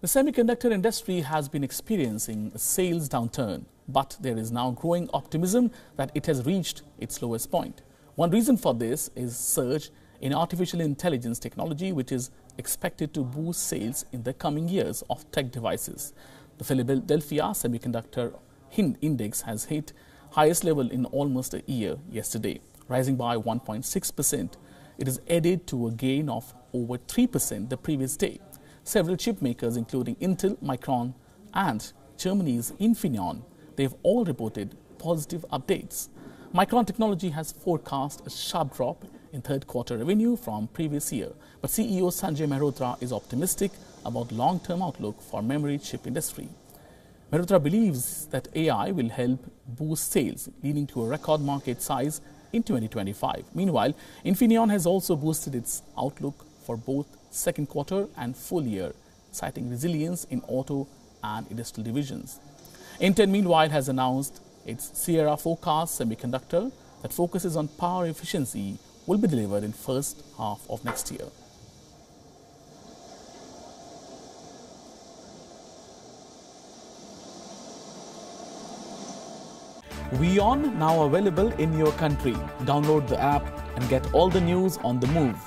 The semiconductor industry has been experiencing a sales downturn, but there is now growing optimism that it has reached its lowest point. One reason for this is surge in artificial intelligence technology, which is expected to boost sales in the coming years of tech devices. The Philadelphia Semiconductor Index has hit highest level in almost a year yesterday, rising by 1.6%. It is added to a gain of over 3% the previous day. Several chip makers, including Intel, Micron, and Germany's Infineon, they've all reported positive updates. Micron Technology has forecast a sharp drop in third quarter revenue from previous year, but CEO Sanjay Mehrotra is optimistic about long-term outlook for memory chip industry. Mehrotra believes that AI will help boost sales, leading to a record market size in 2025. Meanwhile, Infineon has also boosted its outlook for both second quarter and full year, citing resilience in auto and industrial divisions. Intel, meanwhile, has announced its Sierra Forest semiconductor that focuses on power efficiency will be delivered in first half of next year. WION now available in your country. Download the app and get all the news on the move.